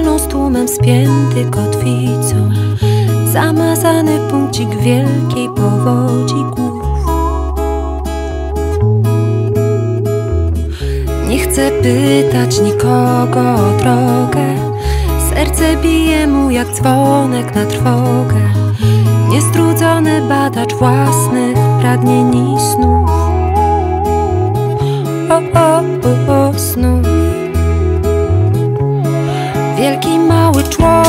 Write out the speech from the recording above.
palną z tłumem spięty kotwicą. Zamazany punkcik wielkiej powodzi głów. Nie chcę pytać nikogo o drogę. Serce bije mu jak dzwonek na trwogę. Niestrudzony badacz własnych pragnień i snów. O, o, o, o snów. Mickey my which was